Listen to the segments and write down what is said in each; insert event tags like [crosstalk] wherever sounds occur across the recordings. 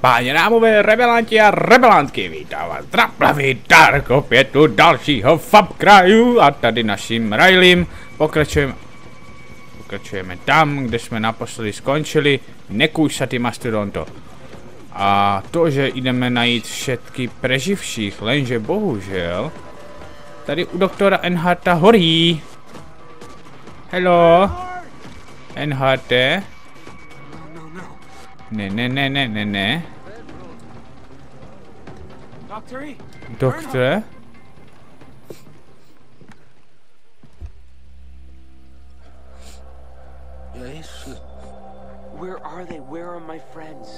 Páni rámové rebelanti a rebelantky, vítám vás Draplavý Dark opět u dalšího Fab kraju a tady naším Railym pokračujeme pokračujeme tam, kde jsme naposledy skončili, nekůšatý mastodonto. A to, že jdeme najít všetky preživších, lenže bohužel, tady u doktora Enharta horí. Hello. Enharte. Ne, ne, ne, ne, ne, ne. Doktore? Yes? Where are they? Where are my friends?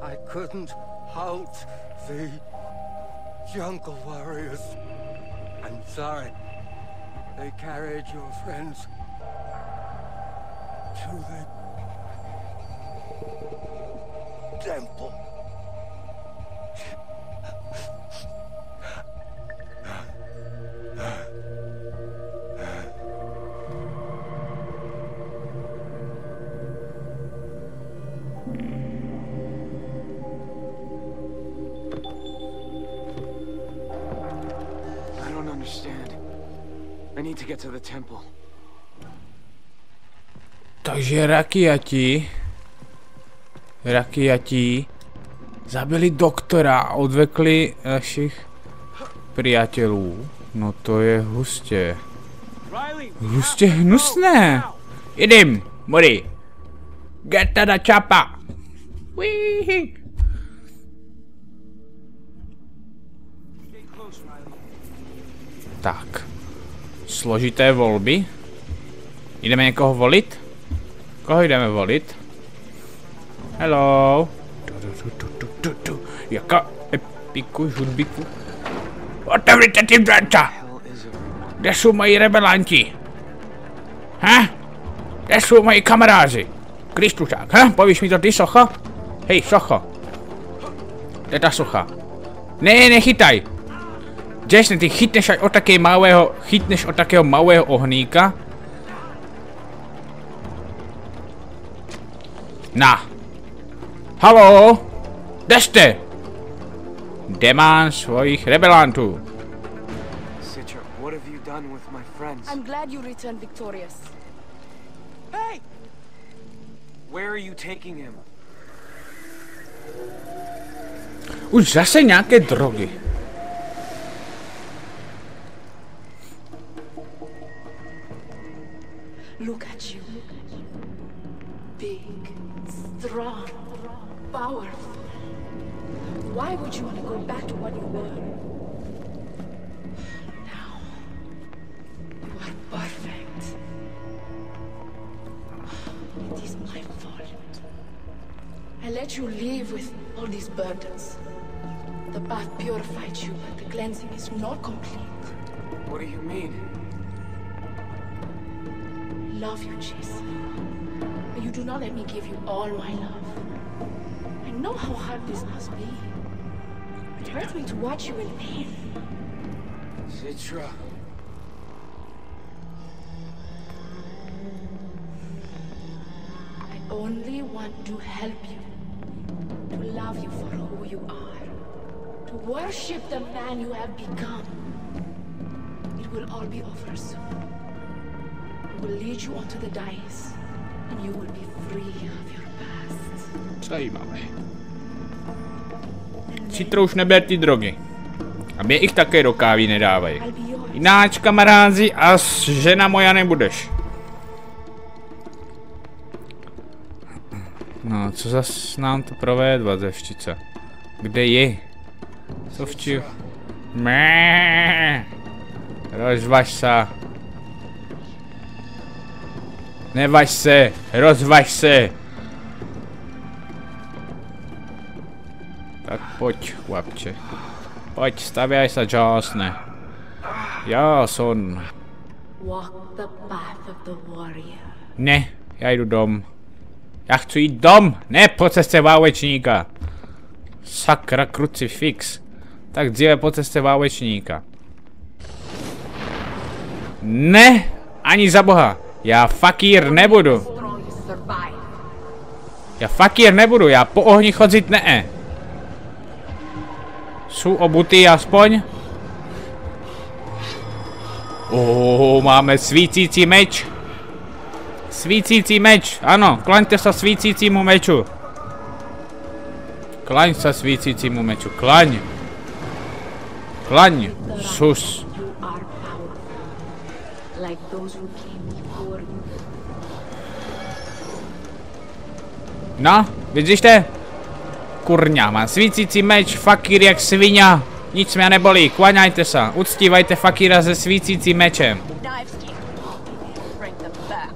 I couldn't halt the jungle warriors. I'm sorry. They carried your friends to the temple. I don't understand. I need to get to the temple. Takže rakiati, rakiati zabili doktora a odvekli našich priateľů. No to je hustě. Hustě hnusné. Jdem, mori. Get to the. Wee. Tak. Složité volby. Jdeme někoho volit? Koho jdeme volit? Hello. Jaká epiku, žudbiku. Otevřete ty it? Kde jsou moji rebelanti? Ha? Kde jsou moji kamarázi? Kristušák, ha? Povíš mi to ty, socho? Hej, socho. Kde ta socha? Ne, nechytaj. Jason, ty chytneš od takého malého, chytneš od takého malého ohníka? Na. Halo? Kde jste? Kde mám svojich rebelantů? Citra, what have you done with my friends? I'm glad you returned victorious. Hey! Where are you taking him? Už zase nějaké drogy. I let you live with all these burdens. The bath purified you, but the cleansing is not complete. What do you mean? love you, Jason. But you do not let me give you all my love. I know how hard this must be. It hurts me to watch you in pain. Citra. Only want to help you. To love you for who you are. To worship the man you have become. It will all be over soon. I will lead you onto the dais. And you will be free of your past. Zajímavé. Citro už neber ty drogy. A mě ich také do kávy nedávají. Jináč kamarázi a žena moja nebudeš. No, co zas nám to provedla zeštice? Kde je? Sovči. Mé. Rozvaž se. Nevaž se, rozvaž se. Tak pojď, chlapče. Pojď, stavěj se, Jasne. The warrior. Ne, já jdu dom. Já chci jít dom, ne po cestě válečníka. Sakra krucifix. Tak dříve po cestě válečníka. Ne, ani za boha. Já fakír nebudu. Já fakír nebudu, já po ohni chodzit ne. Jsou obutý aspoň? Oh, máme svícící meč. Svícící meč, ano, klaňte se svícícímu meču. Klaň se svícícímu meču, klaň. Klaň, sus. No, vidíte? Kurňa, mám svícící meč, fakír jak svině. Nic mě nebolí, klaňajte se, uctívajte fakíra se svícícím mečem. Back.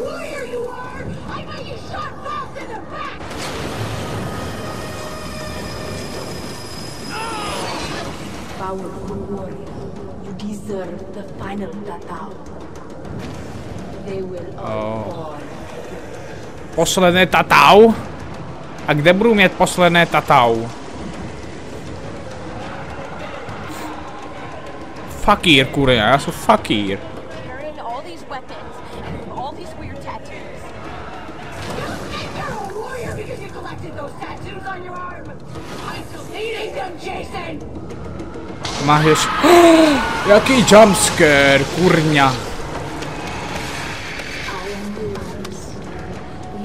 warrior you are! I you shot in the back! Powerful warrior, you deserve the final tatao. They will all fall. Posledné tatau? A kde budu mít posledné tatau? I'm still needing them, Jason! Máš [gasps] Jaký jumpscare, kurňa.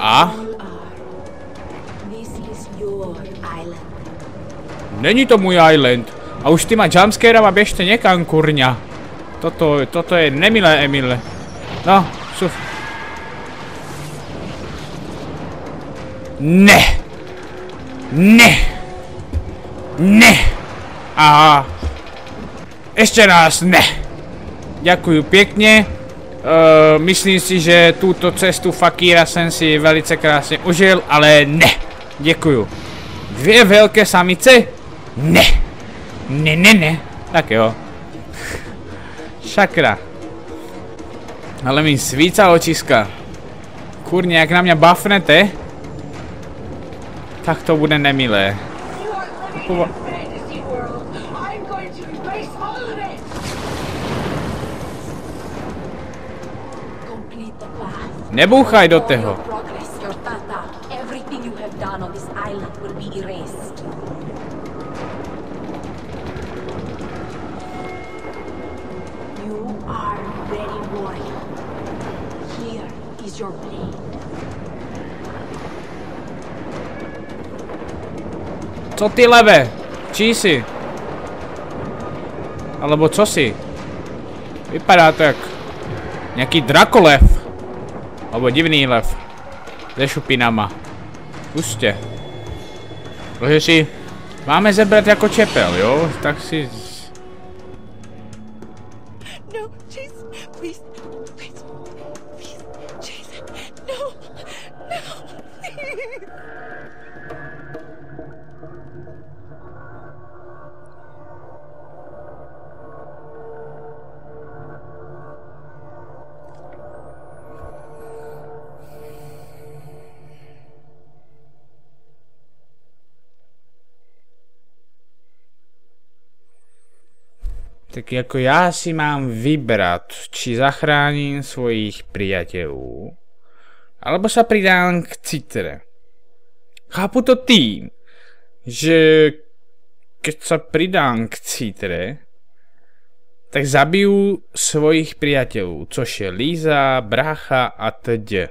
A? You are. This is your island. Není to můj island. A už tyma jumpscarama běžte někam, kurňa. Toto, toto je nemilé, Emile. No, suf. Ne. Ne. Ne. A ještě raz ne. Děkuji pěkně. Uh, myslím si, že tuto cestu fakíra jsem si velice krásně užil, ale ne. Děkuju. Dvě velké samice? Ne. Ne, ne, ne. Tak jo. Šakra. Ale mi svíca očiska. Kurně, jak na mě bafnete, tak to bude nemilé. You are living Pova- warrior. Here is your blade. Co ty leve? Čí jsi? Alebo co jsi? Vypadá to jak nějaký drakolev. Alebo divný lev. Se šupinama. Pustě. Protože si máme zebrat jako čepel, jo? Tak si... Tak jako já si mám vybrat, či zachráním svojich priateľov, alebo sa pridám k Citre. Chápu to tým, že keď sa pridám k Citre, tak zabiju svojich priateľov, což je Líza, Brácha a td.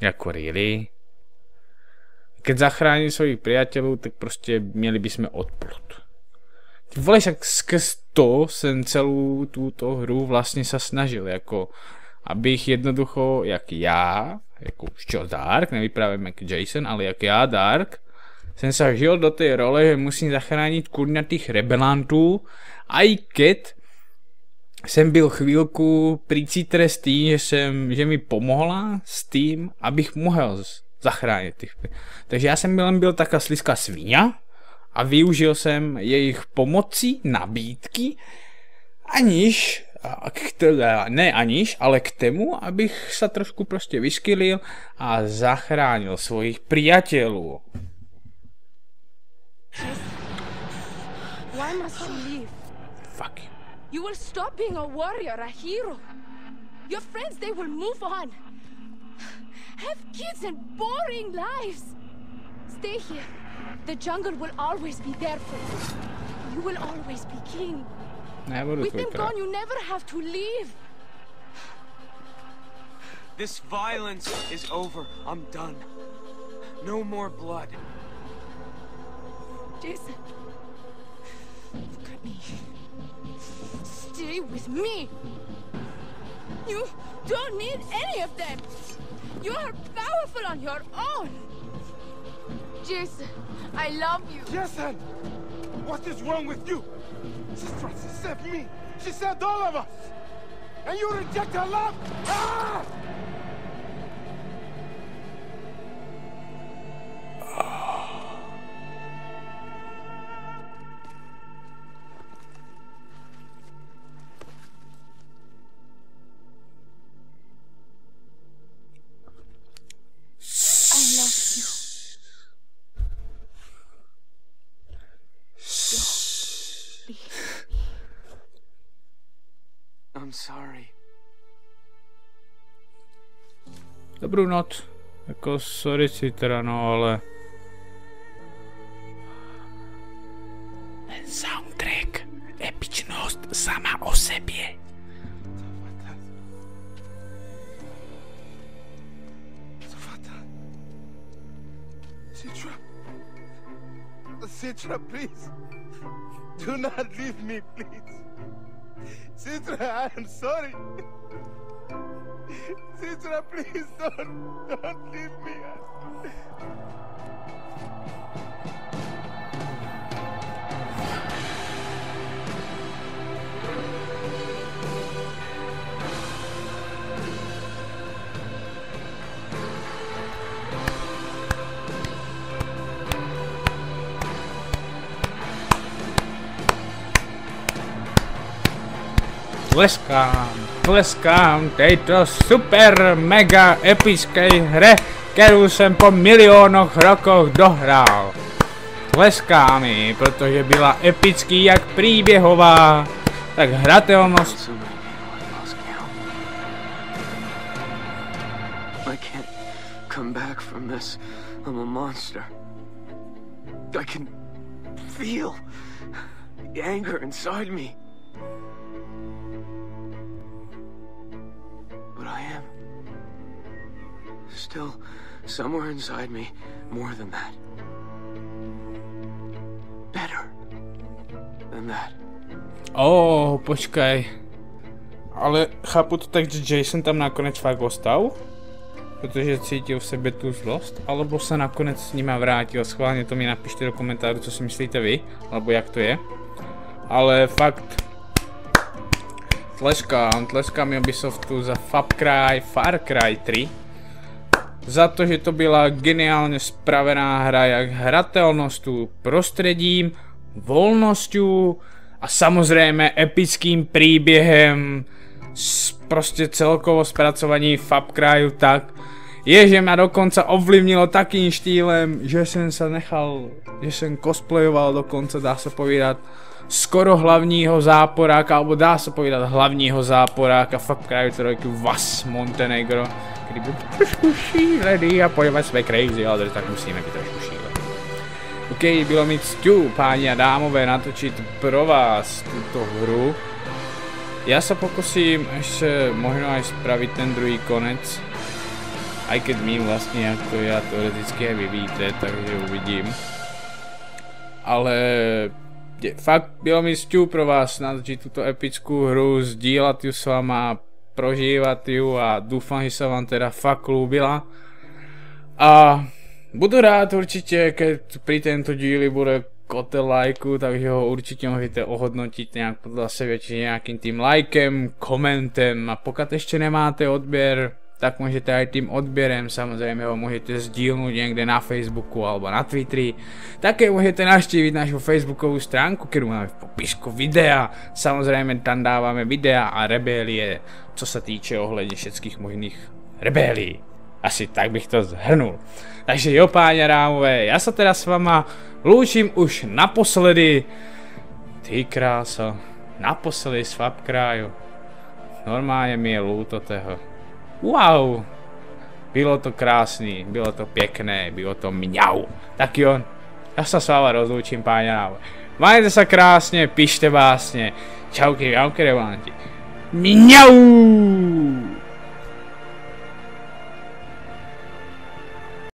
Jako really? Keď zachráním svojich priateľov, tak prostě měli bychom odplot. Ty vole, však skrz to jsem celou tuto hru vlastně se snažil, jako abych jednoducho, jak já, jako čo Dark, nevyprávím jak Jason, ale jak já Dark, jsem se žil do té role, že musím zachránit kurňa těch rebelantů, a i keď jsem byl chvílku Citre s tím, že, jsem, že mi pomohla s tím, abych mohl zachránit těch. Takže já jsem byl, byl taká sliská svině a využil jsem jejich pomocí, nabídky, aniž, k, teda, ne aniž, ale k tomu, abych se trošku prostě vyskylil a zachránil svojich priateľov. Why must you leave? Fuck you. You will stop being a warrior, a hero. Your friends, they will move on. Have kids and boring lives. Stay here. The jungle will always be there for you. You will always be king. Nebudu With tvůj them gone, you never have to leave. This violence is over. I'm done. No more blood. Jason, look at me. Stay with me. You don't need any of them. You are powerful on your own. Jason, I love you. Jason! What is wrong with you? She tried to save me. She saved all of us. And you reject her love? Ah! Sorry. Dobrou noc. Jako sorry si teda no, ale... Ten soundtrack, epičnost sama o sebě. Savata. Citra. Citra, please. Do not leave me, please. Citra, I am sorry. Citra, please don't, don't leave me. Tleskám, tleskám této super mega epické hře, kterou jsem po milionoch rokoch dohrál. Tleskám mi, protože byla epický jak příběhová, tak hratelnost I. I'm a monster. I can feel anger inside me. I am still somewhere inside me more than that. Better than that. Oh, počkej. Ale chápu to tak, že Jason tam nakonec fakt ostal? Protože cítil v sebe tu zlost? Alebo se nakonec s nima vrátil? Schválně to mi napište do komentářů, co si myslíte vy, alebo jak to je. Ale fakt... Tleskám, tleskám Ubisoftu za Far Cry, Far Cry 3. Za to, že to byla geniálně spravená hra, jak hratelností, prostředím, volností a samozřejmě epickým příběhem, s prostě celkovo zpracovaní Fab Cryu tak, je, že mě dokonce ovlivnilo takým štýlem, že jsem se nechal, že jsem cosplayoval dokonce, dá se povídat, skoro hlavního záporáka, alebo dá se povídat hlavního záporáka Fab Cry 3 Vas Montenegro, který byl trošku šílený a pojďme jsme crazy, ale tak musíme být trošku šílený. OK, bylo mi cťu, páni a dámové, natočit pro vás tuto hru. Já se pokusím ještě možno aj spravit ten druhý konec. Aj keď mým vlastně jak to já teoreticky aj vy víte, takže uvidím. Ale je, fakt bylo mi cťu pro vás natočit tuto epickou hru, sdílat ju s váma, prožívat ju a doufám, že se vám teda fakt líbila. A budu rád určitě, keď pri tento díli bude kotel lajku, takže ho určitě můžete ohodnotit nějak podle sebe, či nějakým tím lajkem, komentem a pokud ještě nemáte odběr, tak můžete aj tým odběrem, samozřejmě ho můžete sdílnout někde na Facebooku alebo na Twitteri. Také můžete navštívit našu Facebookovou stránku, kterou máme v popisku videa. Samozřejmě tam dáváme videa a rebelie, co se týče ohledně všetkých možných rebelí. Asi tak bych to zhrnul. Takže jo, páni a dámové, já se teda s váma loučím už naposledy. Ty krása. Naposledy z Fabkráju. Normálně mi je lúto toho. Wow! Bylo to krásný, bylo to pěkné, bylo to mňau. Tak jo, já se s váma rozloučím, páně Majte se krásně, pište básně. Čauky, jauky, revanti. Mňau!